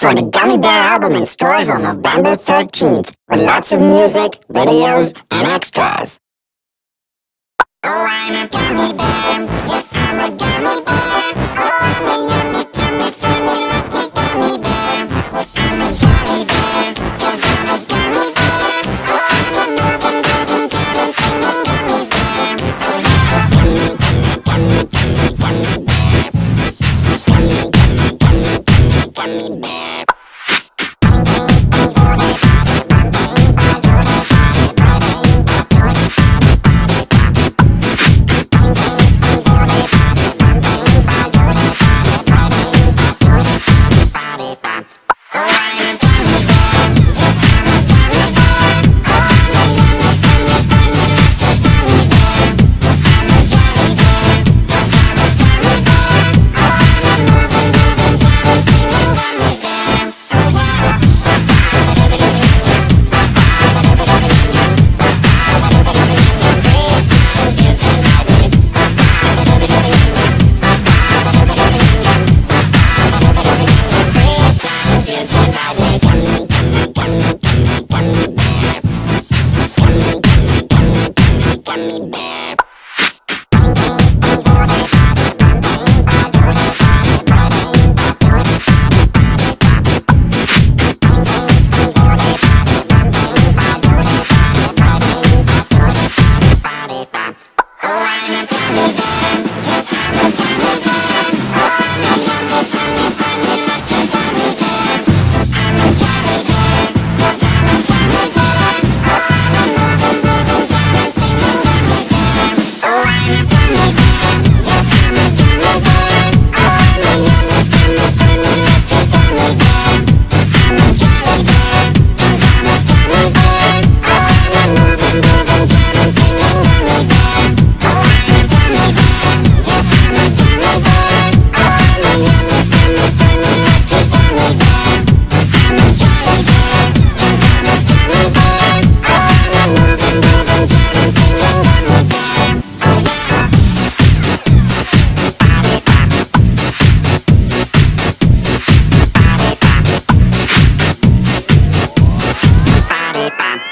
for the Gummy Bear album in stores on November 13th with lots of music, videos, and extras. Oh, I'm a gummy bear. me back. Bam.